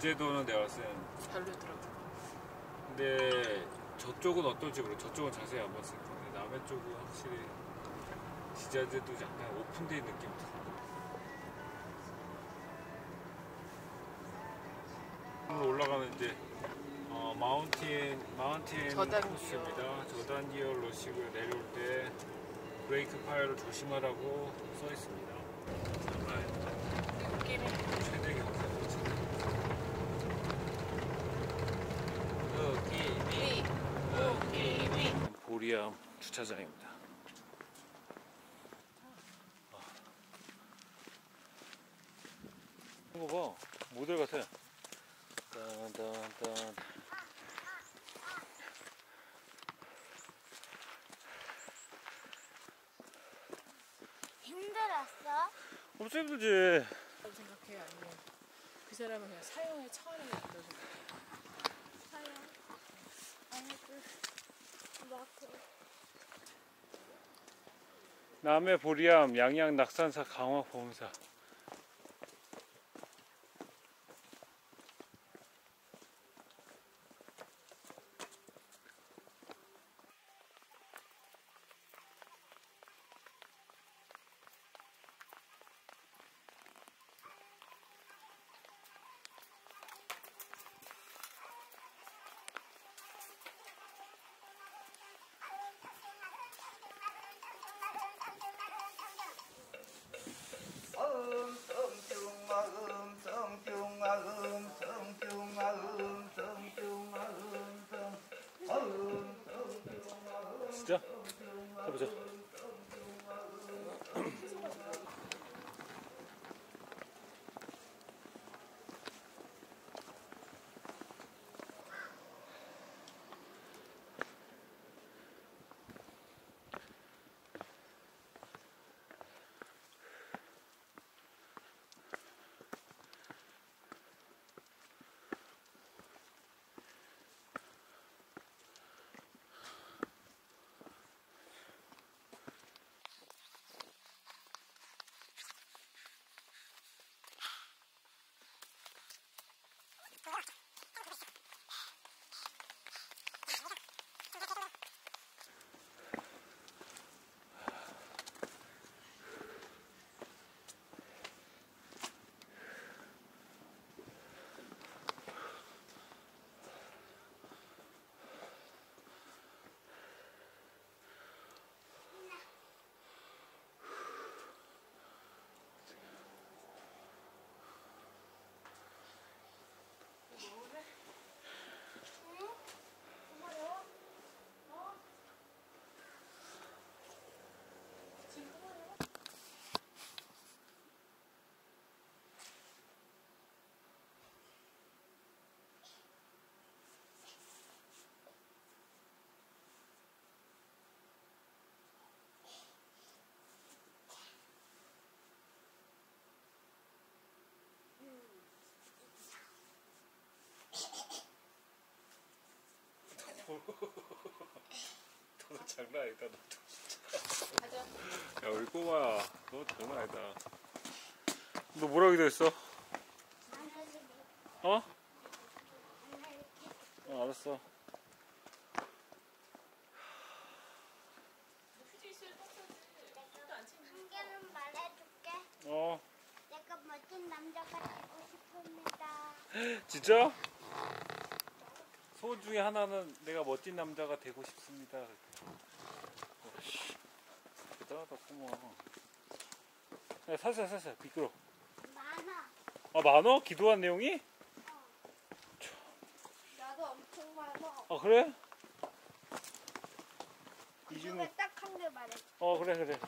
제주도는 내가 봤을 땐 별로더라고. 근데 저쪽은 어떨지 모르 저쪽은 자세히 안 봤을 건데 남해 쪽은 확실히 지자체도 약간 오픈된 느낌 오늘 올라가는 이제 어, mountain mountain 저단 코스입니다. 저단 기어 넣으시고 내려올 때 브레이크 파열을 조심하라고 써 있습니다. 정말 느낌이 최대 경사죠. 최대. 위, 위, 위. 보리암 주차장입니다. 이거 봐, 모델 같아. 딴딴딴. 힘들었어? 엄청 힘들지. 생각해 아니면 그 사람은 그냥 사용의 차원에 있다고 생각해. 사요. 아니 그 마크. 남해 보리암 양양 낙산사 강화 보험사. 음 성중아 음 성중아 음 성중아 음 성중아 음 성. 음 성중아 음 진짜? 가보자. 너도 장난 아니다. 너도. 가자. 야 우리 꼬마야, 너 장난 아니다. 너 뭐라고 기도했어? 어? 어 알았어. 어 내가 멋진 남자가 되고 싶습니다. 진짜? 소원 중에 하나는 내가 멋진 남자가 되고 싶습니다. 어, 씨. 대단하다 꼬마. 야 살살 살살 미끄러. 많아. 아 많어? 기도한 내용이? 나도 엄청 많아. 아 그래? 이이 중에 중에 딱한 개 말해. 어 그래 그래.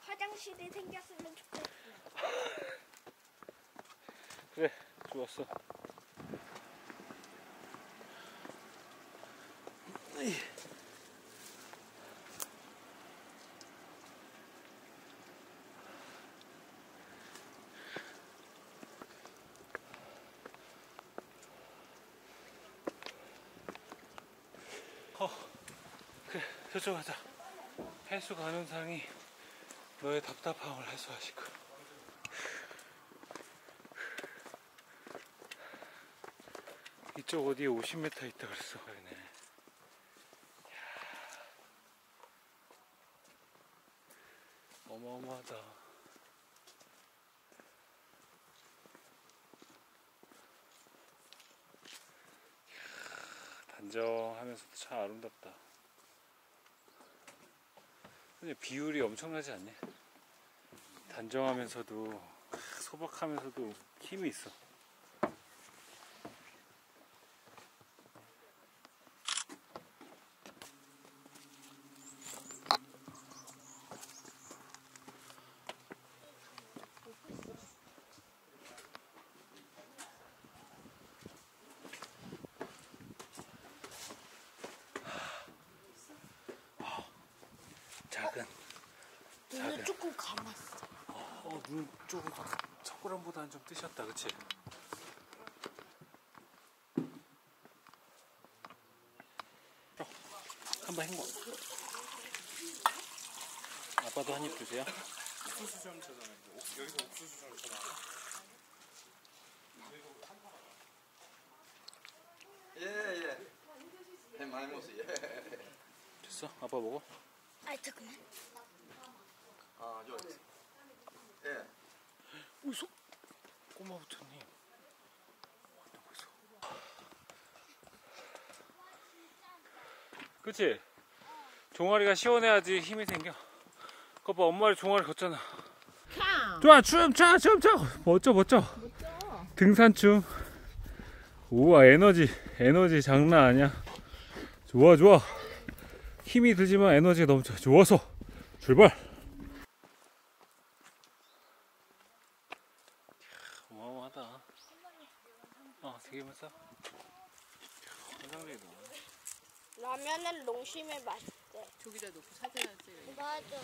화장실이 생겼으면 좋겠어. 그래 좋았어. 으이. 어, 그래 저쪽 가자. 해수 가는 상이 너의 답답함을 해소하실 거야. 이쪽 어디에 50m 있다 그랬어 얘네 이야. 어마어마하다. 단정하면서도 참 아름답다. 근데 비율이 엄청나지 않니? 단정하면서도 소박하면서도 힘이 있어 작은 눈을 조금 감았어. 어, 눈 조금 석굴암보다는 좀 뜨셨다, 그치? 어, 한번 헹궈. 아빠도 한 입 주세요. 옥수수 좀 찾아내. 여기서 옥수수 좀 찾아. 예, 예. 해 많이 먹었어, 예. 됐어? 아빠 먹어? 아 잠깐만. 아, 저. 예. 웃어? 꼬마 부처님. 있어. 그치? 종아리가 시원해야지 힘이 생겨. 그거 봐, 엄마를 종아리 걷잖아. 좋아, 춤, 춰, 춤, 춰. 멋져, 멋져. 등산춤. 우와, 에너지, 에너지 장난 아니야. 좋아, 좋아. 힘이 들지만 에너지가 넘쳐. 좋아서. 출발. 어마어마하다. 어, 되게 맛있어. 환상적이다. 라면은 농심의 맛있대. 저기다 놓고 사진 한 찍어. 맞아.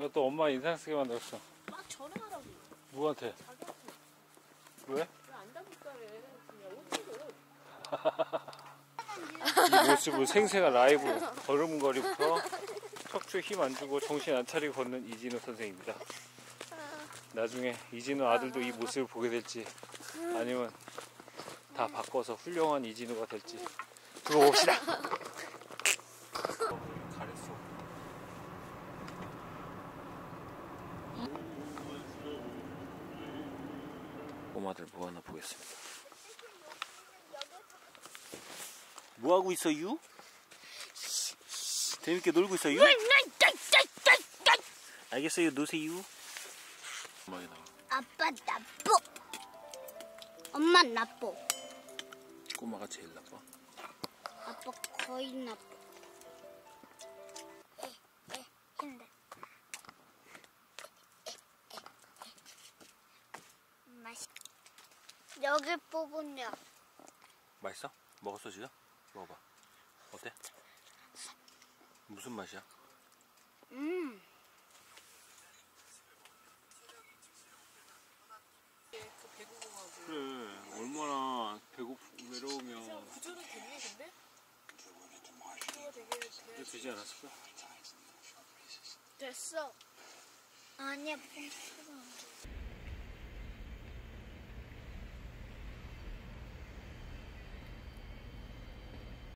이것도 엄마 인상 쓰게 만들었어. 막 전화하라고. 누구한테? 왜? 왜안 담을까래. 그냥 옷이 모습을 생생한 라이브 걸음걸이부터 척추에 힘안 주고 정신 안 차리고 걷는 이진우 선생입니다. 나중에 이진우 아들도 이 모습을 보게 될지 아니면 다 바꿔서 훌륭한 이진우가 될지 두고 봅시다. 가랬어. 꼬마들 뭐 하나 보겠습니다. 뭐 하고 있어요? 재밌게 놀고 있어요? 알겠어요, 노세요. 아빠 나빠. 엄마 나빠. 꼬마가 제일 나빠. 아빠 거의 나빠. 여기 뽑으면 맛있어? 먹었어 지금? 먹어봐. 어때? 무슨 맛이야? 음. 그. 그래, 얼마나 배고프 외로우면 구조는 됐니 근데? 구조가 되게 돼야지. 되지 않았을까? 됐어. 아니야 뽕처럼.